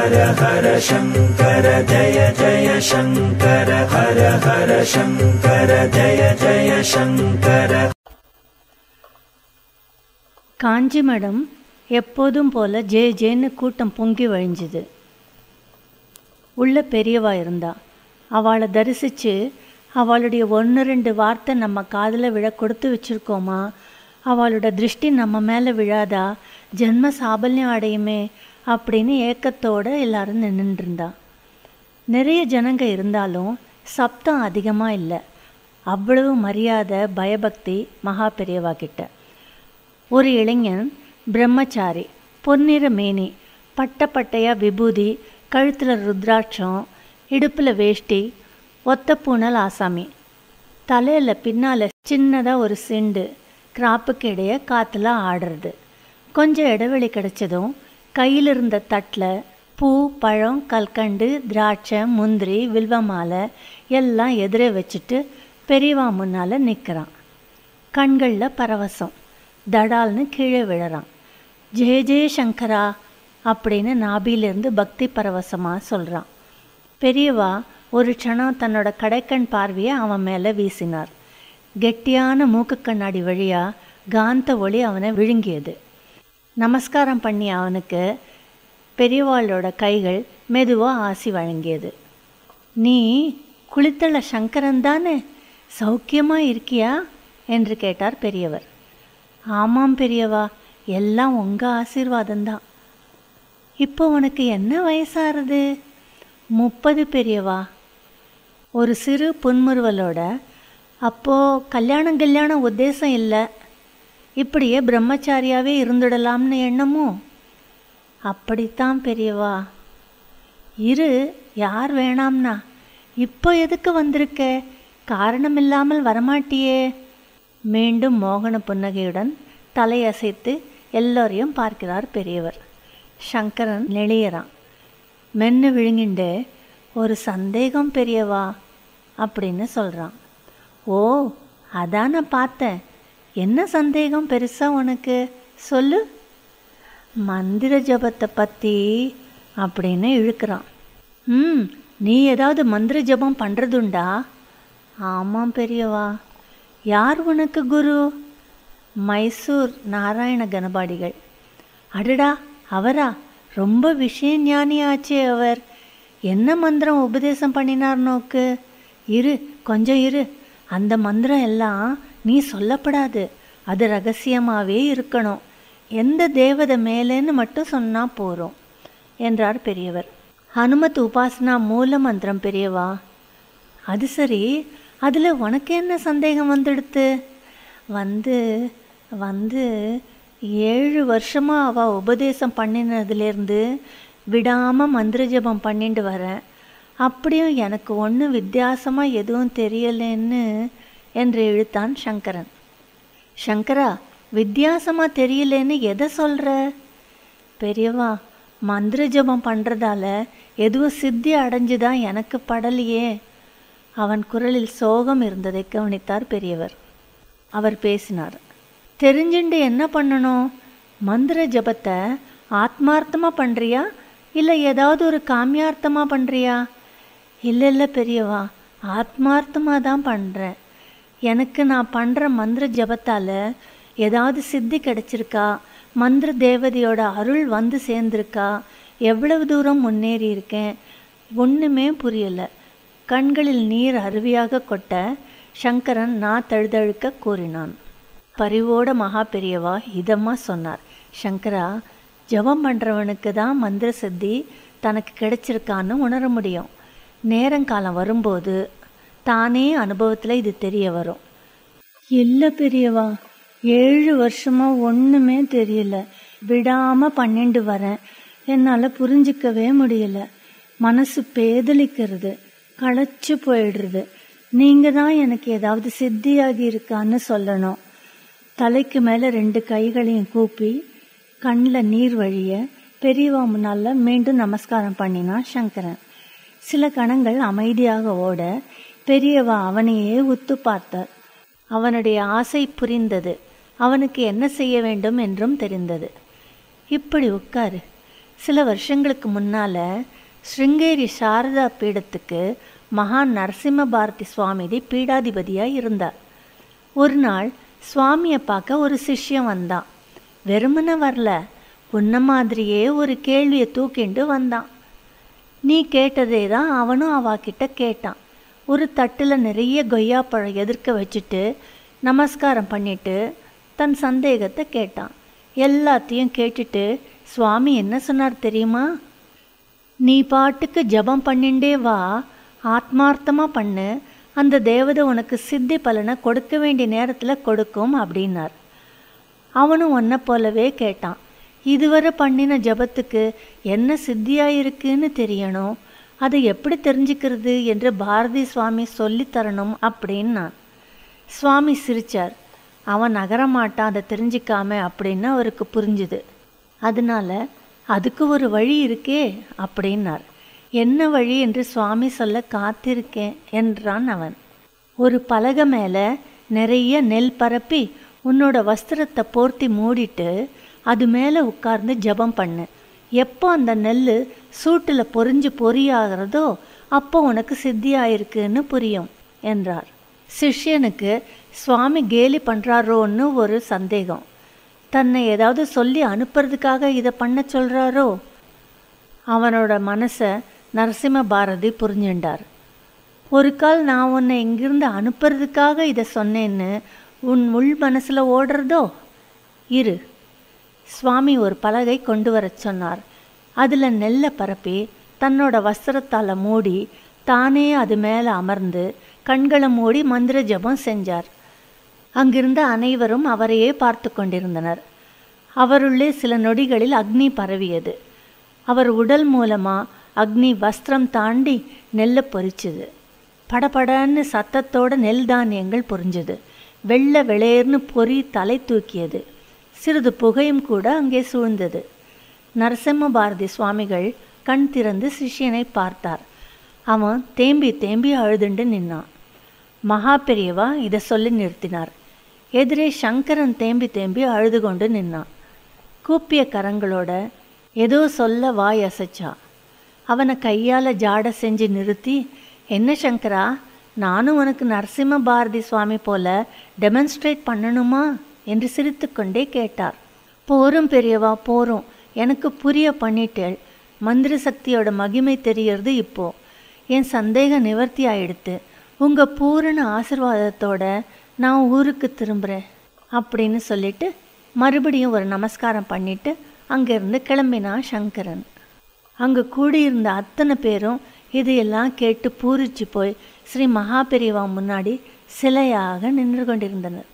ஹர ஹர சங்கர ஜய ஜய சங்கர ஹர ஹர சங்கர ஜய ஜய சங்கர காஞ்சி மடம் எப்போதும் போல ஜே ஜேன்னு கூட்டம் பொங்கி வழிஞ்சுது. உள்ள பெரியவா இருந்தா அவளை தரிசித்து அவளுடைய ஒன்று ரெண்டு வார்த்தை நம்ம காதில் விழ கொடுத்து வச்சுருக்கோமா அவளோட திருஷ்டி நம்ம மேலே விழாதா ஜென்ம சாபல்யம் அடையுமே அப்படின்னு ஏக்கத்தோடு எல்லாரும் நின்றுருந்தா நிறைய ஜனங்க இருந்தாலும் சப்தம் அதிகமாக இல்லை. அவ்வளவு மரியாதை பயபக்தி மகா பெரியவா கிட்ட. ஒரு இளைஞன் பிரம்மச்சாரி பொன்னிற மேனி பட்ட பட்டையாக விபூதி கழுத்தில் ருத்ராட்சம் இடுப்பில் வேஷ்டி ஒத்த ஆசாமி. தலையில் பின்னால் சின்னதாக ஒரு சிண்டு கிராப்புக்கு இடையே காற்றுல ஆடுறது. கொஞ்சம் இடைவெளி கிடைச்சதும் கையில் இருந்த தட்டில் பூ பழம் கல்கண்டு திராட்சை முந்திரி வில்வ மாலை எல்லாம் எதிரே வச்சுட்டு பெரியவா முன்னால் நிற்கிறான் கண்களில் பரவசம். தடால்னு கீழே விழறான். ஜெய ஜெய சங்கரா அப்படின்னு நாபியிலிருந்து பக்தி பரவசமாக சொல்கிறான் பெரியவா ஒரு க்ஷணம் தன்னோட கடைக்கண் பார்வையை அவன் மேலே வீசினார். கெட்டியான மூக்கு கண்ணாடி வழியாக காந்த ஒளி அவனை விழுங்கியது. நமஸ்காரம் பண்ணி அவனுக்கு பெரியவாளோட கைகள் மெதுவாக ஆசி வழங்கியது. நீ குளித்தள சங்கரன் தானே? சௌக்கியமாக இருக்கியா? என்று கேட்டார் பெரியவர். ஆமாம் பெரியவா எல்லாம் உங்கள் ஆசீர்வாதம்தான். இப்போ உனக்கு என்ன வயசாகிறது முப்பது பெரியவா. ஒரு சிறு புன்முறுவலோட? அப்போது கல்யாணம் கல்யாணம் உத்தேசம் இல்லை. இப்படியே பிரம்மச்சாரியாவே இருந்துடலாம்னு எண்ணமோ? அப்படித்தான் பெரியவா. இரு யார் வேணாம்னா இப்போ எதுக்கு வந்திருக்க? காரணம் இல்லாமல் வரமாட்டியே. மீண்டும் மோகன புன்னகையுடன் தலையசைத்து எல்லோரையும் பார்க்கிறார் பெரியவர். சங்கரன் நெளியறான் மென்னு விழுங்கிண்டு ஒரு சந்தேகம் பெரியவா? அப்படின்னு சொல்கிறான் ஓ அதான் நான் பார்த்தேன். என்ன சந்தேகம் பெருசாக உனக்கு? சொல்லு. மந்திர ஜபத்தை பற்றி அப்படின்னு இழுக்கிறான். ம் நீ ஏதாவது மந்திர ஜபம் பண்ணுறதுண்டா ஆமாம் பெரியவா. யார் உனக்கு குரு? மைசூர் நாராயண கணபாடிகள் அடடா அவரா? ரொம்ப விஷய ஞானியாச்சே அவர். என்ன மந்திரம் உபதேசம் பண்ணினார் நோக்கு? இரு கொஞ்சம் இரு. அந்த மந்திரம் எல்லாம் நீ சொல்லப்படாது. அது ரகசியமாகவே இருக்கணும். எந்த தேவதை மேலேன்னு மட்டும் சொன்னால் போகிறோம் என்றார் பெரியவர். ஹனுமத் உபாசனா மூல மந்திரம் பெரியவா. அது சரி. அதில் உனக்கு என்ன சந்தேகம் வந்துடுத்து? வந்து வந்து ஏழு வருஷமாக அவள் உபதேசம் பண்ணினதுலேருந்து விடாமல் மந்திர ஜபம் பண்ணிட்டு வரேன். அப்படியும் எனக்கு ஒன்றும் வித்தியாசமாக எதுவும் தெரியலைன்னு என்று இழுத்தான் சங்கரன். சங்கரா வித்தியாசமாக தெரியலேன்னு எதை சொல்கிற பெரியவா மந்திர ஜபம் பண்ணுறதால எதுவும் சித்தி அடைஞ்சுதான் எனக்கு படலையே. அவன் குரலில் சோகம் இருந்ததை கவனித்தார் பெரியவர். அவர் பேசினார். தெரிஞ்சுண்டு என்ன பண்ணணும்? மந்திர ஜபத்தை ஆத்மார்த்தமாக பண்ணுறியா இல்லை ஏதாவது ஒரு காமியார்த்தமாக பண்ணுறியா இல்லை இல்லை பெரியவா ஆத்மார்த்தமாக தான் பண்ணுறேன் எனக்கு நான் பண்ணுற மந்திர ஜபத்தால் ஏதாவது சித்தி கிடச்சிருக்கா? மந்திர தேவதையோட அருள் வந்து சேர்ந்துருக்கா? எவ்வளவு தூரம் முன்னேறி இருக்கேன்? ஒன்றுமே புரியலை. கண்களில் நீர் அருவியாக கொட்ட சங்கரன் நான் தழுதழுக்க கூறினான். பரிவோட மகா பெரியவா இதமாக சொன்னார். சங்கரா ஜபம் பண்ணுறவனுக்கு தான் மந்திர சித்தி தனக்கு கிடைச்சிருக்கான்னு உணர முடியும். நேரங்காலம் வரும்போது தானே அனுபவத்தில் இது தெரிய வரும். இல்லை பெரியவா ஏழு வருஷமாக ஒன்றுமே தெரியல. விடாமல் பன்னெண்டு வரேன். என்னால் புரிஞ்சிக்கவே முடியல. மனசு பேதலிக்கிறது. களைச்சு போயிடுறது நீங்கள் தான் எனக்கு ஏதாவது சித்தியாகி இருக்கான்னு சொல்லணும். தலைக்கு மேலே ரெண்டு கைகளையும் கூப்பி கண்ணில் நீர் வழிய பெரியவா முன்னால் மீண்டும் நமஸ்காரம் பண்ணினான் சங்கரன். சில கணங்கள் அமைதியாக ஓட பெரியவா அவனையே உத்து பார்த்தார். அவனுடைய ஆசை புரிந்தது. அவனுக்கு என்ன செய்ய வேண்டும் என்றும் தெரிந்தது. இப்படி உட்காரு. சில வருஷங்களுக்கு முன்னால் ஸ்ருங்கேரி சாரதா பீடத்துக்கு மகா நரசிம்ம பாரதி சுவாமிதி பீடாதிபதியாக இருந்தார். ஒரு நாள் சுவாமியை பார்க்க ஒரு சிஷ்யம் வந்தான். வெறுமன வரல. உன்ன மாதிரியே ஒரு கேள்வியை தூக்கிண்டு வந்தான். நீ கேட்டதே தான் அவனும் அவாக்கிட்ட கேட்டான். ஒரு தட்டில் நிறைய கொய்யாப்பழம் எதிர்க்க வச்சுட்டு நமஸ்காரம் பண்ணிட்டு தன் சந்தேகத்தை கேட்டான். எல்லாத்தையும் கேட்டுட்டு சுவாமி என்ன சொன்னார் தெரியுமா? நீ பாட்டுக்கு ஜபம் பண்ணிண்டே வா ஆத்மார்த்தமாக பண்ணு அந்த தேவதை உனக்கு சித்தி பலனை கொடுக்க வேண்டிய நேரத்தில் கொடுக்கும் அப்படின்னார். அவனும் ஒன்றை போலவே கேட்டான். இதுவரை பண்ணின ஜபத்துக்கு என்ன சித்தியாக இருக்குன்னு தெரியணும். அதை எப்படி தெரிஞ்சுக்கிறது என்று பாரதி சுவாமி சொல்லித் தரணும் அப்படின்னான். சுவாமி சிரிச்சார். அவன் நகரமாட்டான் அதை தெரிஞ்சிக்காம அப்படின்னு அவருக்கு புரிஞ்சுது. அதனால அதுக்கு ஒரு வழி இருக்கே அப்படின்னார். என்ன வழி? என்று சுவாமி சொல்ல காத்திருக்கேன் என்றான் அவன். ஒரு பலகை மேலே நிறைய நெல் பரப்பி உன்னோட வஸ்திரத்தை போர்த்தி மூடிட்டு அது மேலே உட்கார்ந்து ஜபம் பண்ணு. எப்போ அந்த நெல் சூட்டில் பொறிஞ்சு பொறியாகிறதோ அப்போ உனக்கு சித்தியாயிருக்குன்னு புரியும் என்றார் சிஷ்யனுக்கு சுவாமி கேலி பண்ணுறாரோன்னு ஒரு சந்தேகம். தன்னை ஏதாவது சொல்லி அனுப்புறதுக்காக இதை பண்ண சொல்கிறாரோ அவனோட மனசை நரசிம்ம பாரதி புரிஞ்சுண்டார். ஒரு கால் நான் உன்னை இங்கிருந்து அனுப்புறதுக்காக இதை சொன்னேன்னு உன் உள் மனசில் ஓடுறதோ? இரு சுவாமி ஒரு பலகை கொண்டு வரச் சொன்னார். அதில் நெல்லை பரப்பி தன்னோட வஸ்திரத்தால் மூடி தானே அது மேலே அமர்ந்து கண்களை மூடி மந்திர ஜபம் செஞ்சார். அங்கிருந்த அனைவரும் அவரையே பார்த்து கொண்டிருந்தனர். அவருள்ளே சில நொடிகளில் அக்னி பரவியது. அவர் உடல் மூலமாக அக்னி வஸ்திரம் தாண்டி நெல்லை பொறிச்சுது. படபடன்னு சத்தத்தோட நெல் தானியங்கள் பொறிஞ்சுது. வெள்ளை வெளையர்னு பொறி தலை தூக்கியது. சிறிது புகையும் கூட அங்கே சூழ்ந்தது. நரசிம்ம பாரதி சுவாமிகள் கண் திறந்து சிஷ்யனை பார்த்தார். அவன் தேம்பி தேம்பி அழுதுண்டு நின்னான். மகா பெரியவா இதை சொல்லி நிறுத்தினார். எதிரே சங்கரன் தேம்பி தேம்பி அழுது கொண்டு நின்னான். கூப்பிய கரங்களோட ஏதோ சொல்ல வாய் அசைச்சா. அவனை கையால் ஜாட செஞ்சு நிறுத்தி என்ன சங்கரா நானும் உனக்கு நரசிம்ம பாரதி சுவாமி போல டெமான்ஸ்ட்ரேட் பண்ணணுமா? என்று சிரித்துக்கொண்டே கேட்டார். போரும் பெரியவா போரும். எனக்கு புரிய பண்ணிட்டேள். மந்திர சக்தியோட மகிமை தெரியறது இப்போ. என் சந்தேகம் நிவர்த்தி ஆயிடுத்து. உங்கள் பூரண ஆசிர்வாதத்தோட நான் ஊருக்கு திரும்புகிறேன் அப்படின்னு சொல்லிட்டு மறுபடியும் ஒரு நமஸ்காரம் பண்ணிட்டு அங்கேருந்து கிளம்பினான் சங்கரன். அங்கே கூடியிருந்த அத்தனை பேரும் இதையெல்லாம் கேட்டு பூரிச்சு போய் ஸ்ரீ மகாபெரிவா முன்னாடி சிலையாக நின்று கொண்டிருந்தனர்.